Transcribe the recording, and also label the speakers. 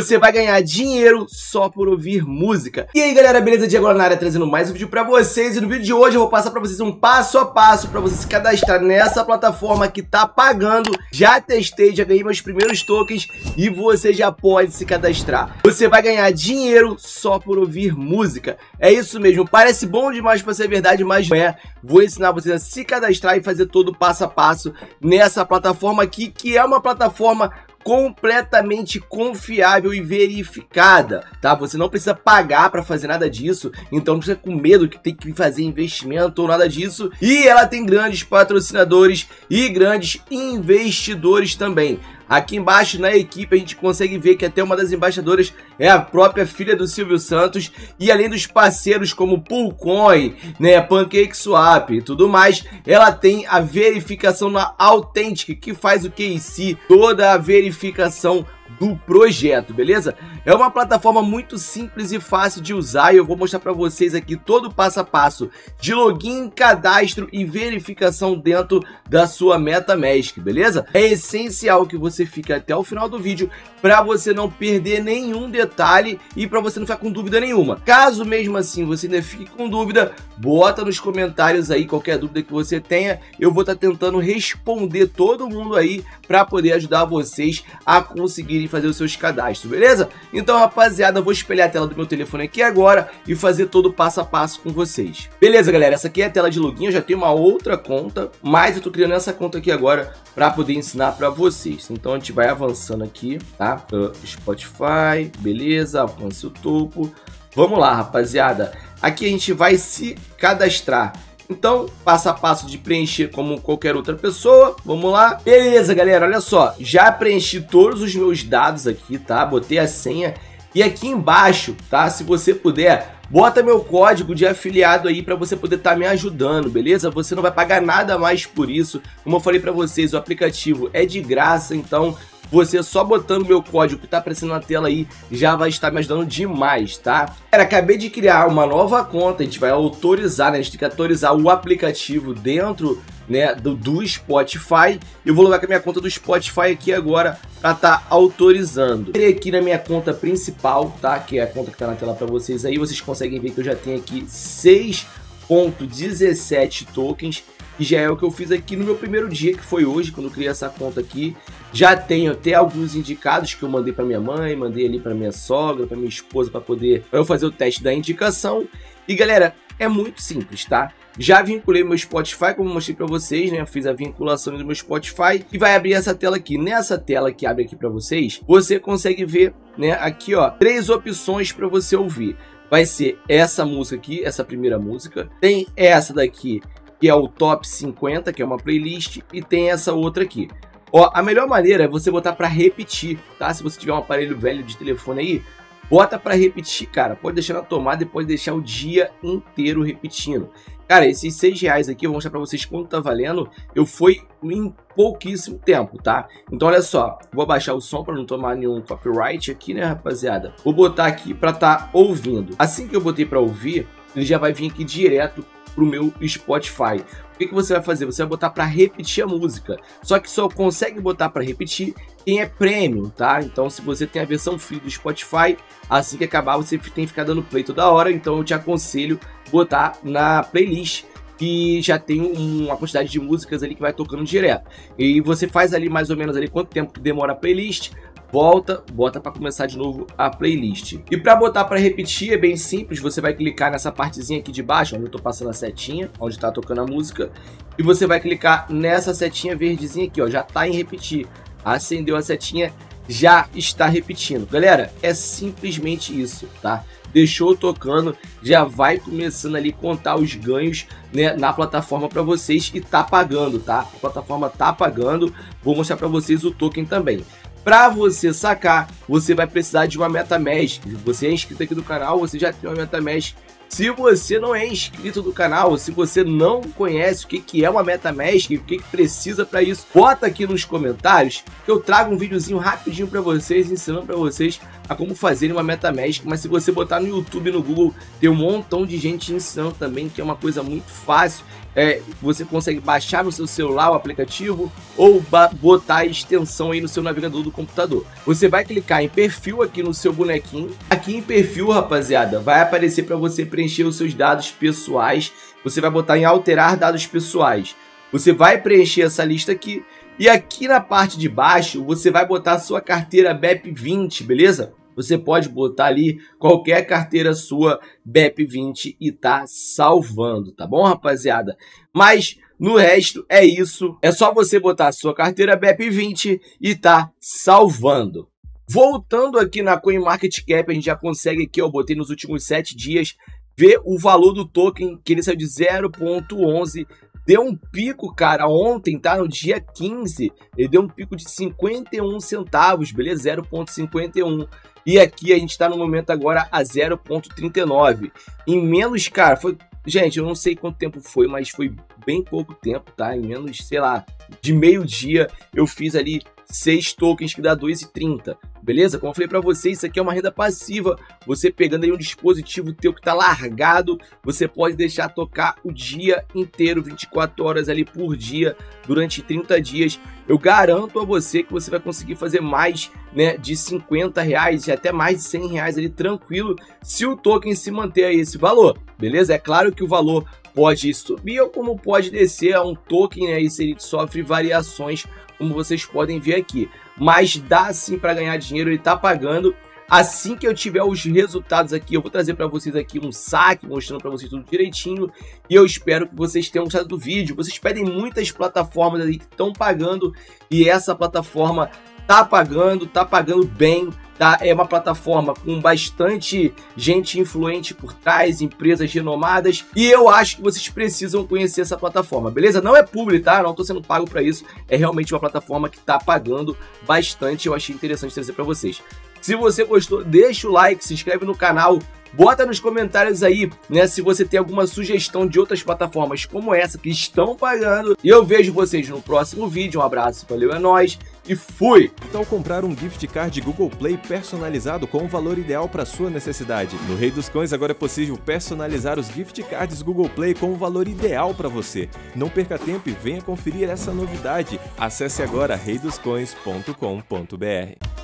Speaker 1: você vai ganhar dinheiro só por ouvir música. E aí galera, beleza? Diego na área trazendo mais um vídeo pra vocês e no vídeo de hoje eu vou passar pra vocês um passo a passo pra você se cadastrar nessa plataforma que tá pagando. Já testei, já ganhei meus primeiros tokens e você já pode se cadastrar. Você vai ganhar dinheiro só por ouvir música. É isso mesmo, parece bom demais pra ser verdade, mas não é. Vou ensinar vocês a se cadastrar e fazer todo o passo a passo nessa plataforma aqui, que é uma plataforma completamente confiável e verificada, tá? Você não precisa pagar para fazer nada disso, então não precisa com medo que tem que fazer investimento ou nada disso. E ela tem grandes patrocinadores e grandes investidores também. Aqui embaixo na equipe a gente consegue ver que até uma das embaixadoras é a própria filha do Silvio Santos. E além dos parceiros como Poolcoin, né, PancakeSwap e tudo mais, ela tem a verificação na Authentic que faz o KYC, toda a verificação do projeto, beleza? É uma plataforma muito simples e fácil de usar e eu vou mostrar para vocês aqui todo o passo a passo de login, cadastro e verificação dentro da sua MetaMask, beleza? É essencial que você fique até o final do vídeo para você não perder nenhum detalhe e para você não ficar com dúvida nenhuma. Caso mesmo assim você ainda fique com dúvida, bota nos comentários aí qualquer dúvida que você tenha, eu vou estar tá tentando responder todo mundo aí para poder ajudar vocês a conseguirem fazer os seus cadastros, beleza? Então, rapaziada, eu vou espelhar a tela do meu telefone aqui agora e fazer todo passo a passo com vocês. Beleza, galera? Essa aqui é a tela de login, eu já tenho uma outra conta, mas eu tô criando essa conta aqui agora para poder ensinar para vocês. Então, a gente vai avançando aqui, tá? Uh, Spotify, beleza, avance o topo. Vamos lá, rapaziada. Aqui a gente vai se cadastrar. Então, passo a passo de preencher como qualquer outra pessoa. Vamos lá. Beleza, galera, olha só. Já preenchi todos os meus dados aqui, tá? Botei a senha. E aqui embaixo, tá? Se você puder, bota meu código de afiliado aí para você poder estar tá me ajudando, beleza? Você não vai pagar nada mais por isso. Como eu falei para vocês, o aplicativo é de graça, então você só botando meu código que tá aparecendo na tela aí já vai estar me ajudando demais, tá? Cara, acabei de criar uma nova conta, a gente vai autorizar, né? A gente tem que autorizar o aplicativo dentro né, do, do Spotify. Eu vou logar com a minha conta do Spotify aqui agora para estar tá autorizando. Entrei aqui na minha conta principal, tá? Que é a conta que tá na tela para vocês aí. Vocês conseguem ver que eu já tenho aqui 6.17 tokens que já é o que eu fiz aqui no meu primeiro dia, que foi hoje, quando eu criei essa conta aqui. Já tenho até alguns indicados que eu mandei para minha mãe, mandei ali para minha sogra, para minha esposa, para poder eu fazer o teste da indicação. E galera, é muito simples, tá? Já vinculei meu Spotify, como mostrei para vocês, né? Eu fiz a vinculação do meu Spotify e vai abrir essa tela aqui. Nessa tela que abre aqui para vocês, você consegue ver, né? Aqui, ó, três opções para você ouvir. Vai ser essa música aqui, essa primeira música. Tem essa daqui, que é o Top 50, que é uma playlist, e tem essa outra aqui. Ó, a melhor maneira é você botar para repetir, tá? Se você tiver um aparelho velho de telefone aí, bota para repetir, cara. Pode deixar na tomada e pode deixar o dia inteiro repetindo. Cara, esses seis reais aqui, eu vou mostrar para vocês quanto tá valendo. Eu fui em pouquíssimo tempo, tá? Então, olha só, vou abaixar o som para não tomar nenhum copyright aqui, né, rapaziada? Vou botar aqui para tá ouvindo. Assim que eu botei para ouvir, ele já vai vir aqui direto pro meu Spotify. O que, que você vai fazer? Você vai botar para repetir a música. Só que só consegue botar para repetir quem é premium, tá? Então, se você tem a versão free do Spotify, assim que acabar, você tem que ficar dando play toda hora. Então, eu te aconselho botar na playlist que já tem uma quantidade de músicas ali que vai tocando direto. E você faz ali mais ou menos ali quanto tempo que demora a playlist, volta, bota para começar de novo a playlist. E para botar para repetir é bem simples, você vai clicar nessa partezinha aqui de baixo, onde eu tô passando a setinha, onde tá tocando a música, e você vai clicar nessa setinha verdezinha aqui, ó, já tá em repetir. Acendeu a setinha, já está repetindo. Galera, é simplesmente isso, tá? Deixou tocando, já vai começando ali contar os ganhos né, na plataforma para vocês e tá pagando, tá? A plataforma tá pagando. Vou mostrar para vocês o token também. Para você sacar, você vai precisar de uma MetaMask. Se você é inscrito aqui do canal, você já tem uma MetaMask. Se você não é inscrito do canal, se você não conhece o que, é uma MetaMask, o que, precisa para isso, bota aqui nos comentários que eu trago um videozinho rapidinho para vocês, ensinando para vocês a como fazer uma MetaMask. Mas se você botar no YouTube no Google, tem um montão de gente ensinando também, que é uma coisa muito fácil é, você consegue baixar no seu celular o aplicativo ou botar a extensão aí no seu navegador do computador. Você vai clicar em perfil aqui no seu bonequinho. Aqui em perfil, rapaziada, vai aparecer para você preencher os seus dados pessoais. Você vai botar em alterar dados pessoais. Você vai preencher essa lista aqui e aqui na parte de baixo você vai botar sua carteira BEP20, beleza? Você pode botar ali qualquer carteira sua BEP20 e tá salvando, tá bom, rapaziada? Mas no resto é isso. É só você botar a sua carteira BEP20 e tá salvando. Voltando aqui na CoinMarketCap, a gente já consegue aqui, eu botei nos últimos 7 dias, ver o valor do token, que ele saiu de 0.11 deu um pico, cara, ontem, tá? No dia 15, ele deu um pico de 51 centavos, beleza? 0,51. E aqui a gente tá no momento agora a 0,39. Em menos, cara, foi. Gente, eu não sei quanto tempo foi, mas foi bem pouco tempo, tá? Em menos, sei lá, de meio dia eu fiz ali 6 tokens que dá 2,30 beleza? Como eu falei para vocês, isso aqui é uma renda passiva. Você pegando aí um dispositivo teu que tá largado, você pode deixar tocar o dia inteiro, 24 horas ali por dia, durante 30 dias. Eu garanto a você que você vai conseguir fazer mais né, de 50 reais e até mais de 100 reais ali tranquilo, se o token se manter a esse valor, beleza? É claro que o valor pode subir ou como pode descer, é um token né, e ele sofre variações, como vocês podem ver aqui mas dá sim para ganhar dinheiro, ele tá pagando. Assim que eu tiver os resultados aqui, eu vou trazer para vocês aqui um saque, mostrando para vocês tudo direitinho. E eu espero que vocês tenham gostado do vídeo. Vocês pedem muitas plataformas aí que estão pagando e essa plataforma tá pagando, tá pagando bem. Tá? É uma plataforma com bastante gente influente por trás, empresas renomadas, e eu acho que vocês precisam conhecer essa plataforma, beleza? Não é publi, tá? Não tô sendo pago para isso, é realmente uma plataforma que tá pagando bastante, eu achei interessante trazer para vocês. Se você gostou, deixa o like, se inscreve no canal, Bota nos comentários aí, né, se você tem alguma sugestão de outras plataformas como essa que estão pagando. E eu vejo vocês no próximo vídeo. Um abraço, valeu, é nóis e fui!
Speaker 2: Então comprar um gift card Google Play personalizado com o valor ideal para sua necessidade. No Rei dos Coins agora é possível personalizar os gift cards Google Play com o valor ideal para você. Não perca tempo e venha conferir essa novidade. Acesse agora reidoscoins.com.br.